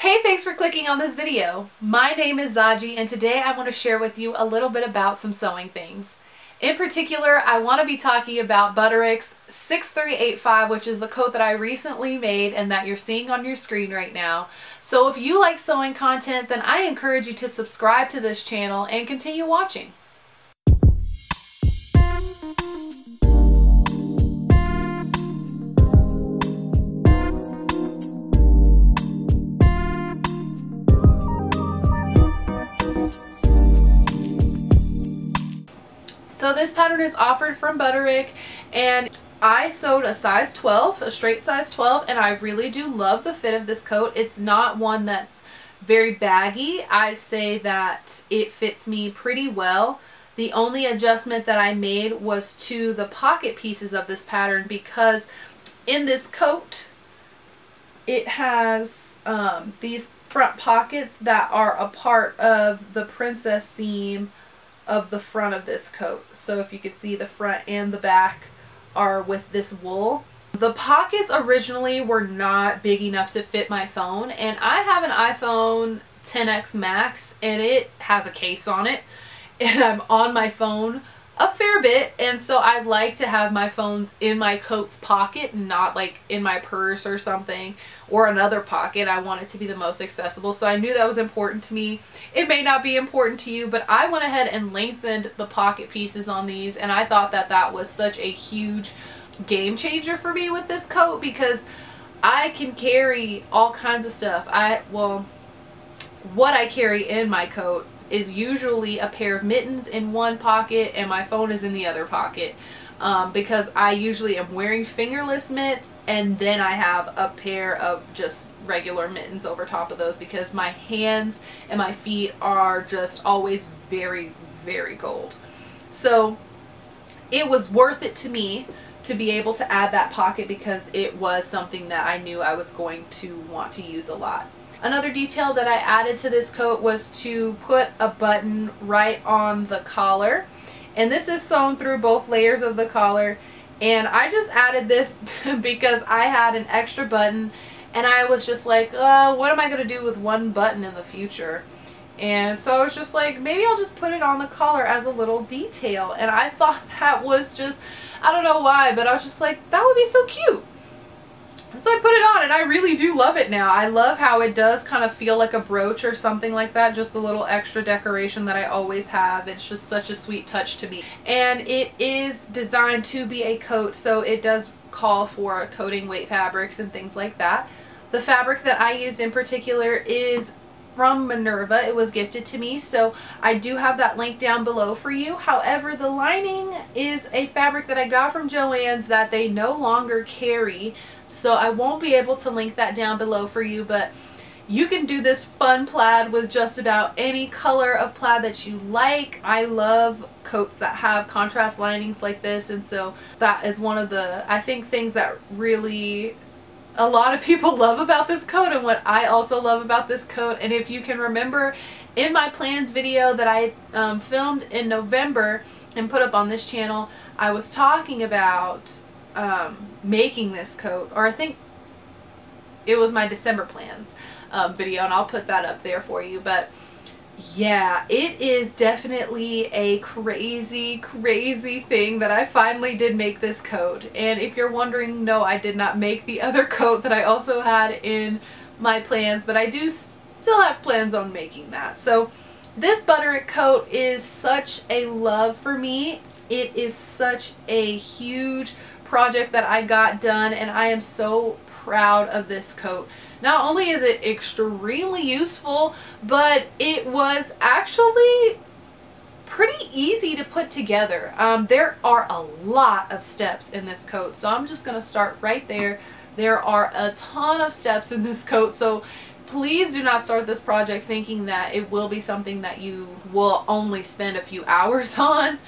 Hey, thanks for clicking on this video. My name is Zaji and today I want to share with you a little bit about some sewing things. In particular, I want to be talking about Butterick's 6385, which is the coat that I recently made and that you're seeing on your screen right now. So if you like sewing content, then I encourage you to subscribe to this channel and continue watching. So this pattern is offered from Butterick and I sewed a size 12, a straight size 12, and I really do love the fit of this coat. It's not one that's very baggy. I'd say that it fits me pretty well. The only adjustment that I made was to the pocket pieces of this pattern because in this coat it has um, these front pockets that are a part of the princess seam of the front of this coat. So if you could see the front and the back are with this wool. The pockets originally were not big enough to fit my phone and I have an iPhone 10X Max and it has a case on it and I'm on my phone a fair bit and so I like to have my phones in my coat's pocket not like in my purse or something or another pocket. I want it to be the most accessible so I knew that was important to me. It may not be important to you but I went ahead and lengthened the pocket pieces on these and I thought that that was such a huge game changer for me with this coat because I can carry all kinds of stuff. I well what I carry in my coat is usually a pair of mittens in one pocket and my phone is in the other pocket. Um, because I usually am wearing fingerless mitts and then I have a pair of just regular mittens over top of those because my hands and my feet are just always very very cold so it was worth it to me to be able to add that pocket because it was something that I knew I was going to want to use a lot Another detail that I added to this coat was to put a button right on the collar. And this is sewn through both layers of the collar. And I just added this because I had an extra button and I was just like, uh, what am I going to do with one button in the future? And so I was just like, maybe I'll just put it on the collar as a little detail. And I thought that was just, I don't know why, but I was just like, that would be so cute. So I put it on and I really do love it now. I love how it does kind of feel like a brooch or something like that. Just a little extra decoration that I always have. It's just such a sweet touch to me. And it is designed to be a coat so it does call for coating weight fabrics and things like that. The fabric that I used in particular is from Minerva. It was gifted to me, so I do have that link down below for you. However, the lining is a fabric that I got from Joann's that they no longer carry, so I won't be able to link that down below for you, but you can do this fun plaid with just about any color of plaid that you like. I love coats that have contrast linings like this and so that is one of the I think things that really a lot of people love about this coat and what I also love about this coat. And if you can remember in my plans video that I um, filmed in November and put up on this channel, I was talking about um, making this coat, or I think it was my December plans um, video, and I'll put that up there for you. But yeah, it is definitely a crazy, crazy thing that I finally did make this coat. And if you're wondering, no, I did not make the other coat that I also had in my plans, but I do still have plans on making that. So this Butterick coat is such a love for me. It is such a huge project that I got done and I am so proud of this coat. Not only is it extremely useful, but it was actually pretty easy to put together. Um, there are a lot of steps in this coat, so I'm just going to start right there. There are a ton of steps in this coat, so please do not start this project thinking that it will be something that you will only spend a few hours on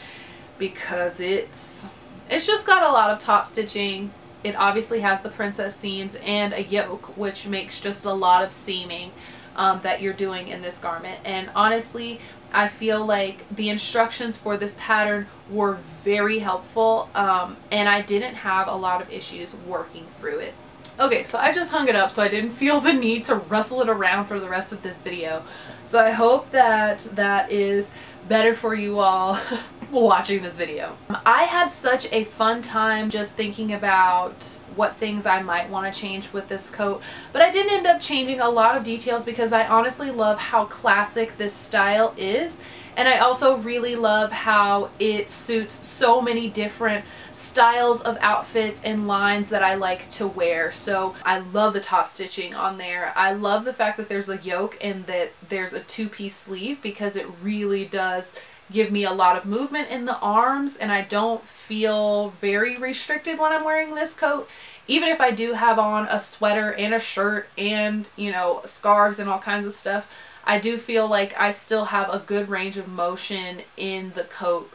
because it's it's just got a lot of top stitching it obviously has the princess seams and a yoke, which makes just a lot of seaming um, that you're doing in this garment. And honestly, I feel like the instructions for this pattern were very helpful um, and I didn't have a lot of issues working through it. Okay, so I just hung it up so I didn't feel the need to rustle it around for the rest of this video. So I hope that that is better for you all watching this video. I had such a fun time just thinking about what things I might want to change with this coat, but I didn't end up changing a lot of details because I honestly love how classic this style is and I also really love how it suits so many different styles of outfits and lines that I like to wear. So I love the top stitching on there. I love the fact that there's a yoke and that there's a two-piece sleeve because it really does give me a lot of movement in the arms and I don't feel very restricted when I'm wearing this coat. Even if I do have on a sweater and a shirt and, you know, scarves and all kinds of stuff, I do feel like I still have a good range of motion in the coat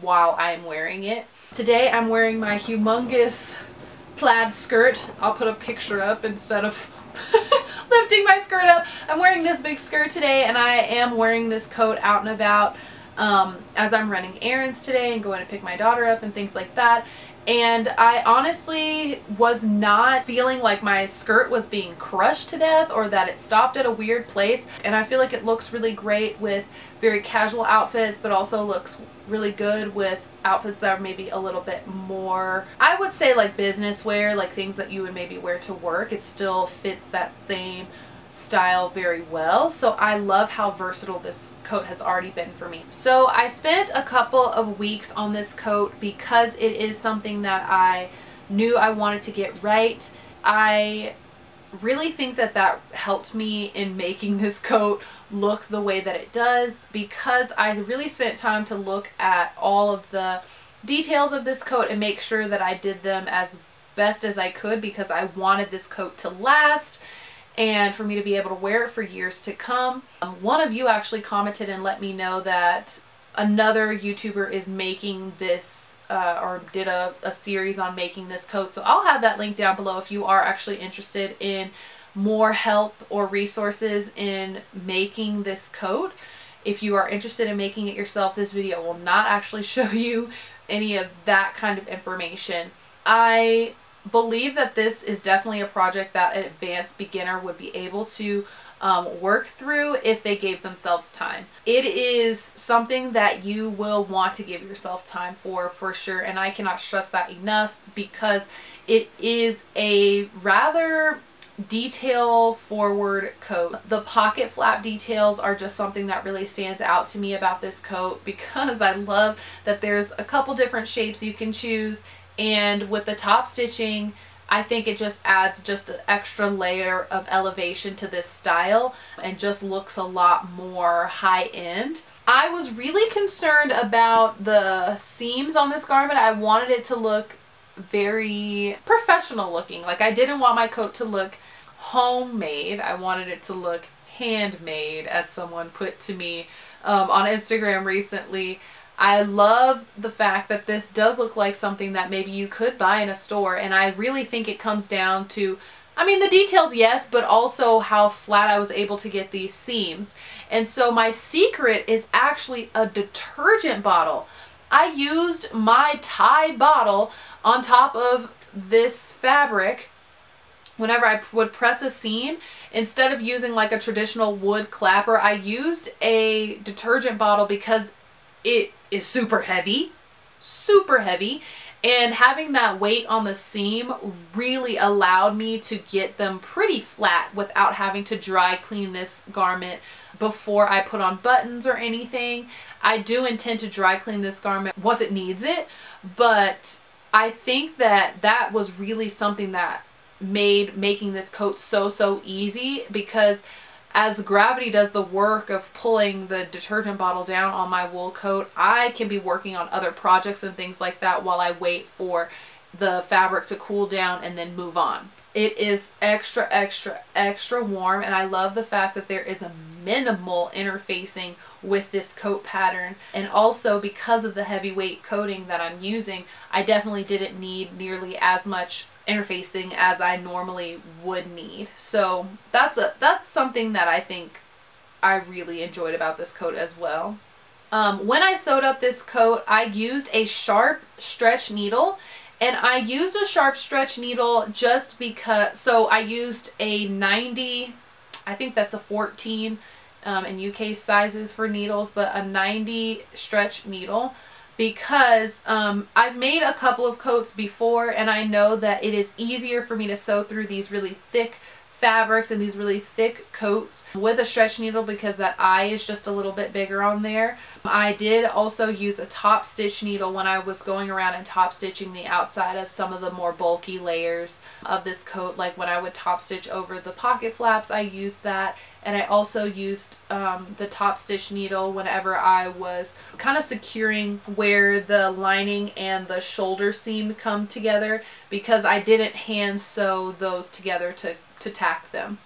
while I'm wearing it. Today I'm wearing my humongous plaid skirt. I'll put a picture up instead of lifting my skirt up. I'm wearing this big skirt today and I am wearing this coat out and about um, as I'm running errands today and going to pick my daughter up and things like that. And I honestly was not feeling like my skirt was being crushed to death or that it stopped at a weird place. And I feel like it looks really great with very casual outfits but also looks really good with outfits that are maybe a little bit more I would say like business wear like things that you would maybe wear to work. It still fits that same style very well. So I love how versatile this coat has already been for me. So I spent a couple of weeks on this coat because it is something that I knew I wanted to get right. I really think that that helped me in making this coat look the way that it does because I really spent time to look at all of the details of this coat and make sure that I did them as best as I could because I wanted this coat to last and for me to be able to wear it for years to come. Um, one of you actually commented and let me know that another YouTuber is making this uh, or did a, a series on making this coat. So I'll have that link down below if you are actually interested in more help or resources in making this coat. If you are interested in making it yourself, this video will not actually show you any of that kind of information. I believe that this is definitely a project that an advanced beginner would be able to um, work through if they gave themselves time. It is something that you will want to give yourself time for, for sure, and I cannot stress that enough because it is a rather detail forward coat. The pocket flap details are just something that really stands out to me about this coat because I love that there's a couple different shapes you can choose and with the top stitching I think it just adds just an extra layer of elevation to this style and just looks a lot more high-end. I was really concerned about the seams on this garment. I wanted it to look very professional looking. Like I didn't want my coat to look homemade. I wanted it to look handmade as someone put to me um, on Instagram recently. I love the fact that this does look like something that maybe you could buy in a store and I really think it comes down to I mean the details yes but also how flat I was able to get these seams and so my secret is actually a detergent bottle. I used my Tide bottle on top of this fabric whenever I would press a seam, instead of using like a traditional wood clapper, I used a detergent bottle because it is super heavy, super heavy, and having that weight on the seam really allowed me to get them pretty flat without having to dry clean this garment before I put on buttons or anything. I do intend to dry clean this garment once it needs it, but I think that that was really something that made making this coat so, so easy because as gravity does the work of pulling the detergent bottle down on my wool coat, I can be working on other projects and things like that while I wait for the fabric to cool down and then move on. It is extra, extra, extra warm and I love the fact that there is a minimal interfacing with this coat pattern and also because of the heavyweight coating that I'm using, I definitely didn't need nearly as much interfacing as I normally would need. So that's a that's something that I think I really enjoyed about this coat as well. Um, when I sewed up this coat, I used a sharp stretch needle And I used a sharp stretch needle just because, so I used a 90, I think that's a 14 um, in UK sizes for needles, but a 90 stretch needle because um, I've made a couple of coats before and I know that it is easier for me to sew through these really thick fabrics and these really thick coats with a stretch needle because that eye is just a little bit bigger on there. I did also use a top stitch needle when I was going around and top stitching the outside of some of the more bulky layers of this coat like when I would top stitch over the pocket flaps I used that and I also used um, the top stitch needle whenever I was kind of securing where the lining and the shoulder seam come together because I didn't hand sew those together to to tack them.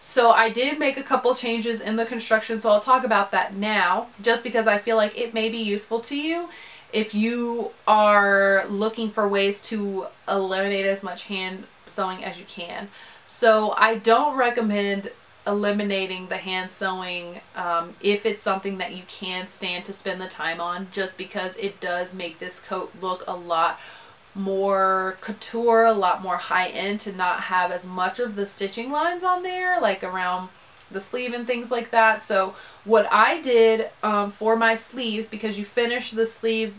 So I did make a couple changes in the construction, so I'll talk about that now, just because I feel like it may be useful to you if you are looking for ways to eliminate as much hand sewing as you can. So I don't recommend eliminating the hand sewing um, if it's something that you can stand to spend the time on just because it does make this coat look a lot more couture, a lot more high-end to not have as much of the stitching lines on there, like around the sleeve and things like that. So what I did um, for my sleeves, because you finish the sleeve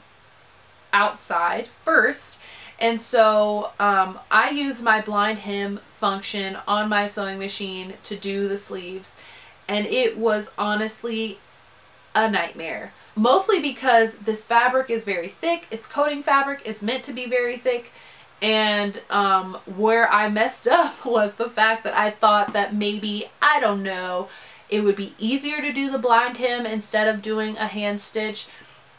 outside first, and so um, I use my blind hem function on my sewing machine to do the sleeves, and it was honestly a nightmare. Mostly because this fabric is very thick. It's coating fabric. It's meant to be very thick. And um, where I messed up was the fact that I thought that maybe, I don't know, it would be easier to do the blind hem instead of doing a hand stitch.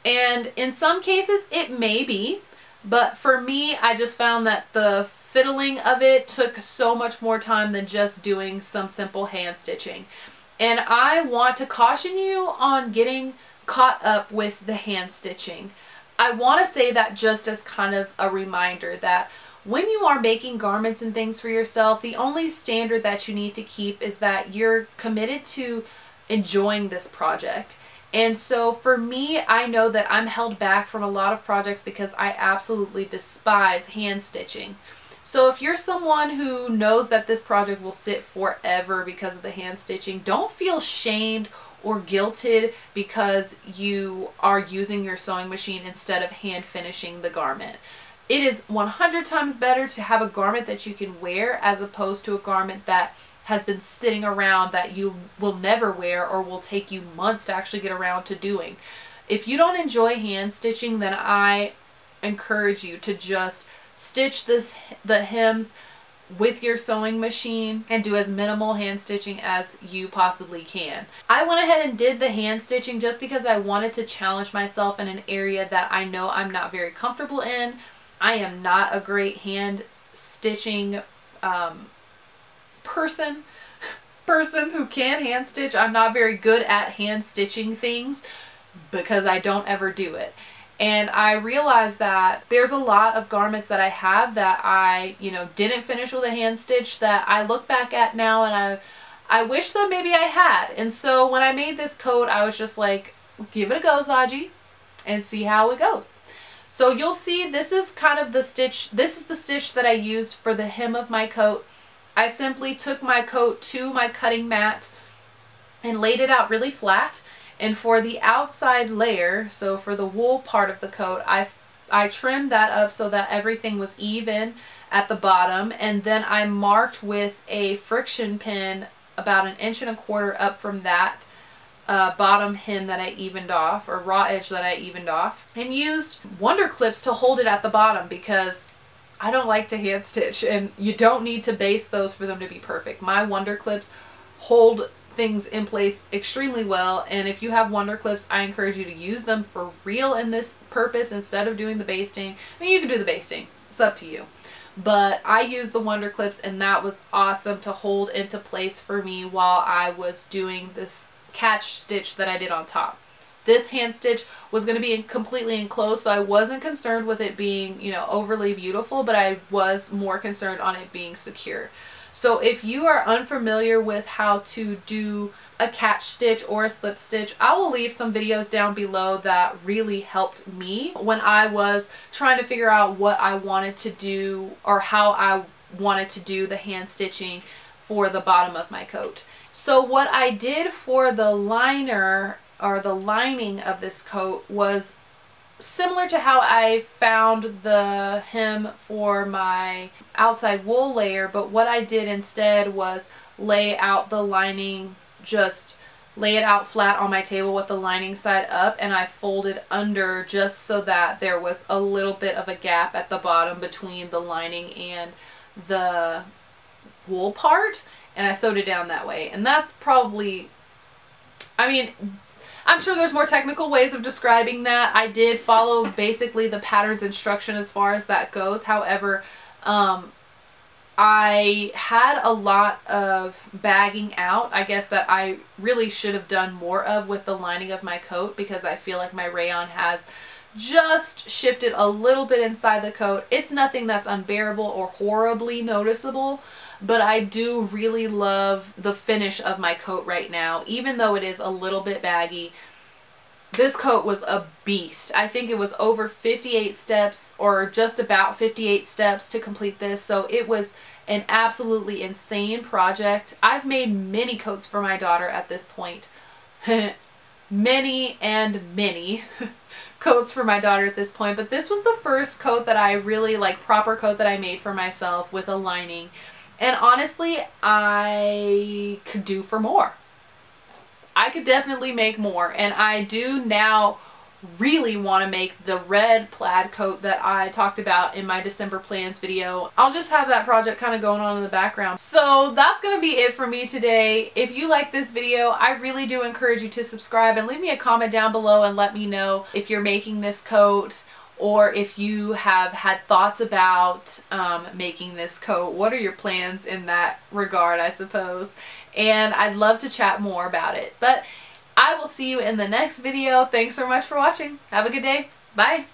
And in some cases, it may be. But for me, I just found that the fiddling of it took so much more time than just doing some simple hand stitching. And I want to caution you on getting caught up with the hand stitching. I want to say that just as kind of a reminder that when you are making garments and things for yourself, the only standard that you need to keep is that you're committed to enjoying this project. And so for me, I know that I'm held back from a lot of projects because I absolutely despise hand stitching. So if you're someone who knows that this project will sit forever because of the hand stitching, don't feel shamed or guilted because you are using your sewing machine instead of hand finishing the garment. It is 100 times better to have a garment that you can wear as opposed to a garment that has been sitting around that you will never wear or will take you months to actually get around to doing. If you don't enjoy hand stitching, then I encourage you to just stitch this the hems with your sewing machine and do as minimal hand stitching as you possibly can. I went ahead and did the hand stitching just because I wanted to challenge myself in an area that I know I'm not very comfortable in. I am not a great hand stitching um, person person who can hand stitch. I'm not very good at hand stitching things because I don't ever do it. And I realized that there's a lot of garments that I have that I, you know, didn't finish with a hand stitch that I look back at now and I I wish that maybe I had. And so when I made this coat, I was just like, give it a go, Zaji, and see how it goes. So you'll see this is kind of the stitch, this is the stitch that I used for the hem of my coat. I simply took my coat to my cutting mat and laid it out really flat and for the outside layer, so for the wool part of the coat, I, I trimmed that up so that everything was even at the bottom. And then I marked with a friction pin about an inch and a quarter up from that uh, bottom hem that I evened off, or raw edge that I evened off, and used wonder clips to hold it at the bottom because I don't like to hand stitch and you don't need to base those for them to be perfect. My wonder clips hold things in place extremely well and if you have wonder clips I encourage you to use them for real in this purpose instead of doing the basting. I mean you can do the basting, it's up to you. But I used the wonder clips and that was awesome to hold into place for me while I was doing this catch stitch that I did on top. This hand stitch was going to be completely enclosed so I wasn't concerned with it being you know overly beautiful but I was more concerned on it being secure. So if you are unfamiliar with how to do a catch stitch or a slip stitch, I will leave some videos down below that really helped me when I was trying to figure out what I wanted to do or how I wanted to do the hand stitching for the bottom of my coat. So what I did for the liner or the lining of this coat was similar to how I found the hem for my outside wool layer, but what I did instead was lay out the lining, just lay it out flat on my table with the lining side up and I folded under just so that there was a little bit of a gap at the bottom between the lining and the wool part and I sewed it down that way. And that's probably, I mean, I'm sure there's more technical ways of describing that. I did follow basically the pattern's instruction as far as that goes. However, um, I had a lot of bagging out, I guess that I really should have done more of with the lining of my coat because I feel like my rayon has just shifted a little bit inside the coat. It's nothing that's unbearable or horribly noticeable, but I do really love the finish of my coat right now. Even though it is a little bit baggy, this coat was a beast. I think it was over 58 steps or just about 58 steps to complete this. So it was an absolutely insane project. I've made many coats for my daughter at this point. many and many coats for my daughter at this point. But this was the first coat that I really like proper coat that I made for myself with a lining. And honestly, I could do for more. I could definitely make more. And I do now really want to make the red plaid coat that I talked about in my December plans video. I'll just have that project kind of going on in the background. So that's going to be it for me today. If you like this video, I really do encourage you to subscribe and leave me a comment down below and let me know if you're making this coat or if you have had thoughts about um, making this coat. What are your plans in that regard, I suppose? And I'd love to chat more about it. But I will see you in the next video. Thanks so much for watching. Have a good day. Bye.